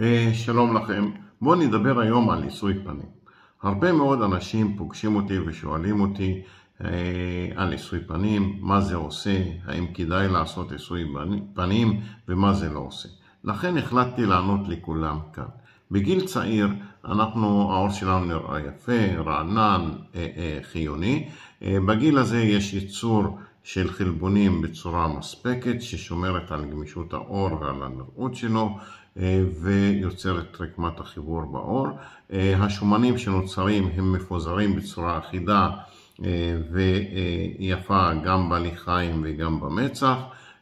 אה, שלום לכם, בואו נדבר היום על עיסוי פנים. הרבה מאוד אנשים פוגשים אותי ושואלים אותי אה, על עיסוי פנים, מה זה עושה, האם כדאי לעשות עיסוי פנים ומה זה לא עושה. לכן החלטתי לענות לכולם כאן. בגיל צעיר אנחנו, העור שלנו נראה יפה, רענן, אה, חיוני. בגיל הזה יש ייצור של חלבונים בצורה מספקת ששומרת על גמישות העור ועל הנראות שלו אה, ויוצרת רקמת החיבור בעור. אה, השומנים שנוצרים הם מפוזרים בצורה אחידה אה, ויפה גם בהליכיים וגם במצח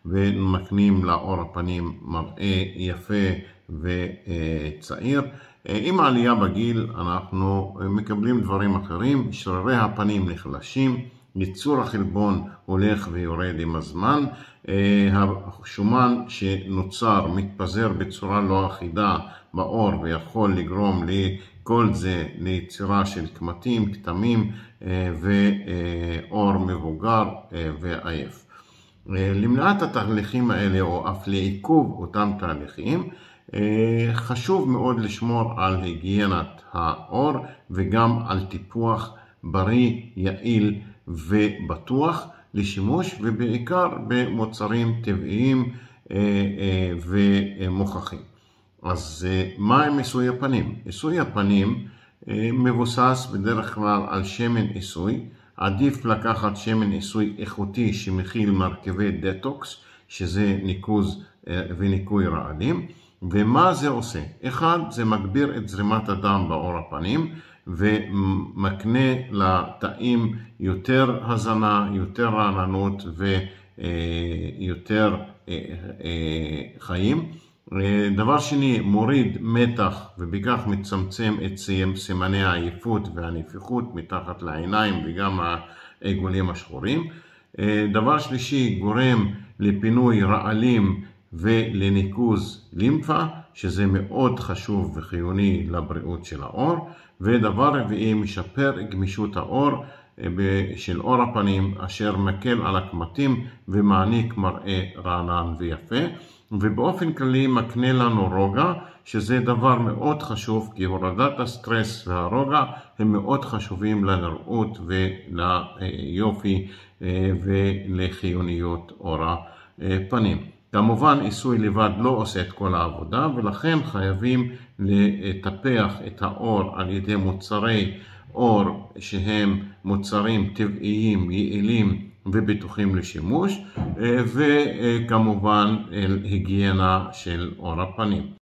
ומקנים לעור הפנים מראה יפה וצעיר. עם העלייה בגיל אנחנו מקבלים דברים אחרים, שרירי הפנים נחלשים ייצור החלבון הולך ויורד עם הזמן, אה, השומן שנוצר מתפזר בצורה לא אחידה בעור ויכול לגרום לכל זה ליצירה של קמטים, כתמים אה, ועור מבוגר אה, ועייף. למניעת התהליכים האלה או אף לעיכוב אותם תהליכים חשוב מאוד לשמור על היגיינת העור וגם על טיפוח בריא, יעיל ובטוח לשימוש ובעיקר במוצרים טבעיים אה, אה, ומוכחים. אז אה, מה עם עיסוי הפנים? עיסוי הפנים מבוסס בדרך כלל על שמן עיסוי. עדיף לקחת שמן עיסוי איכותי שמכיל מרכיבי דטוקס, שזה ניקוז וניקוי רעלים. ומה זה עושה? אחד, זה מגביר את זרימת הדם בעור הפנים ומקנה לתאים יותר הזנה, יותר רעננות ויותר אה, אה, חיים. דבר שני, מוריד מתח ובכך מצמצם את סימני העייפות והנפיחות מתחת לעיניים וגם העיגולים השחורים. דבר שלישי, גורם לפינוי רעלים ולניקוז לימפה, שזה מאוד חשוב וחיוני לבריאות של העור. ודבר רביעי, משפר גמישות העור אה, של עור הפנים, אשר מקל על הקמטים ומעניק מראה רענן ויפה. ובאופן כללי מקנה לנו רוגע, שזה דבר מאוד חשוב, כי הורדת הסטרס והרוגע הם מאוד חשובים לנראות וליופי אה, ולחיוניות עור הפנים. כמובן עיסוי לבד לא עושה את כל העבודה ולכן חייבים לטפח את האור על ידי מוצרי אור שהם מוצרים טבעיים, יעילים ובטוחים לשימוש וכמובן היגיינה של אור הפנים.